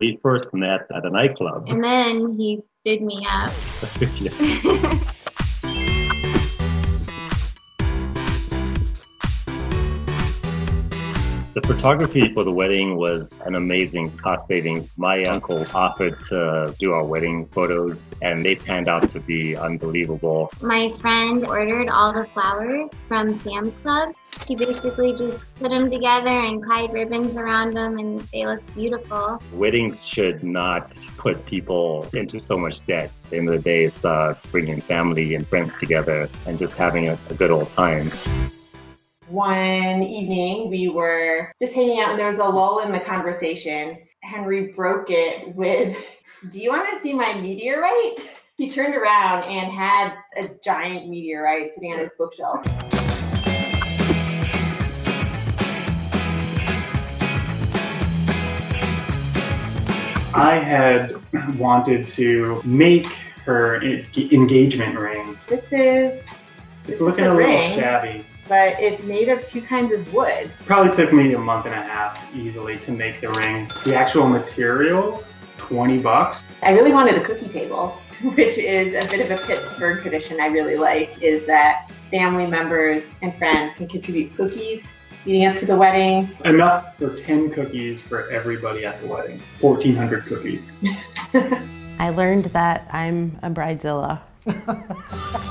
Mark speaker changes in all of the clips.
Speaker 1: We first met at a nightclub.
Speaker 2: And then he stood me up.
Speaker 1: The photography for the wedding was an amazing cost savings. My uncle offered to do our wedding photos and they panned out to be unbelievable.
Speaker 2: My friend ordered all the flowers from Sam's Club. She basically just put them together and tied ribbons around them and they look beautiful.
Speaker 1: Weddings should not put people into so much debt. At the end of the day, it's uh, bringing family and friends together and just having a, a good old time
Speaker 3: one evening we were just hanging out and there was a lull in the conversation. Henry broke it with, Do you want to see my meteorite? He turned around and had a giant meteorite sitting on his bookshelf.
Speaker 4: I had wanted to make her engagement ring.
Speaker 3: This is.
Speaker 4: It's looking a little shabby
Speaker 3: but it's made of two kinds of wood.
Speaker 4: Probably took me a month and a half easily to make the ring. The actual materials, 20 bucks.
Speaker 3: I really wanted a cookie table, which is a bit of a Pittsburgh tradition I really like, is that family members and friends can contribute cookies leading up to the wedding.
Speaker 4: Enough for 10 cookies for everybody at the wedding. 1,400 cookies.
Speaker 5: I learned that I'm a bridezilla.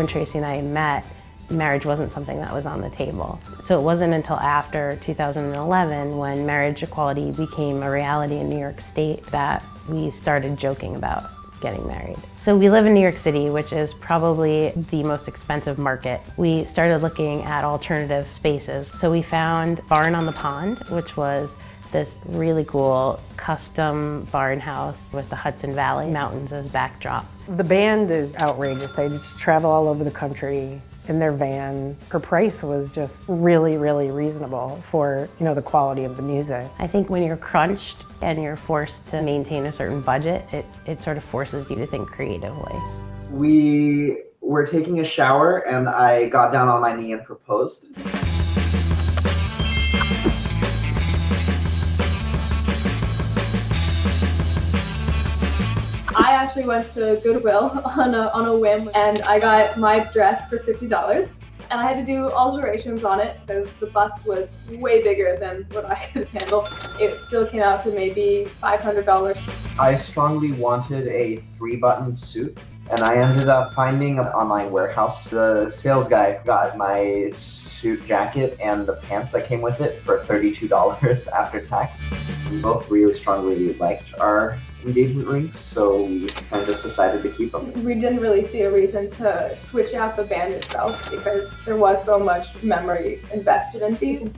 Speaker 5: when Tracy and I met, marriage wasn't something that was on the table. So it wasn't until after 2011 when marriage equality became a reality in New York State that we started joking about getting married. So we live in New York City, which is probably the most expensive market. We started looking at alternative spaces. So we found Barn on the Pond, which was this really cool custom barn house with the Hudson Valley Mountains as backdrop.
Speaker 6: The band is outrageous. They just travel all over the country in their van. Her price was just really, really reasonable for, you know, the quality of the music.
Speaker 5: I think when you're crunched and you're forced to maintain a certain budget, it, it sort of forces you to think creatively.
Speaker 7: We were taking a shower and I got down on my knee and proposed.
Speaker 8: I actually went to Goodwill on a, on a whim and I got my dress for $50 and I had to do alterations on it because the bust was way bigger than what I could handle. It still came out to maybe $500.
Speaker 7: I strongly wanted a three button suit and I ended up finding an online warehouse. The sales guy got my suit jacket and the pants that came with it for $32 after tax. We both really strongly liked our engagement rings, so we kind of just decided to keep them.
Speaker 8: We didn't really see a reason to switch out the band itself because there was so much memory invested in these.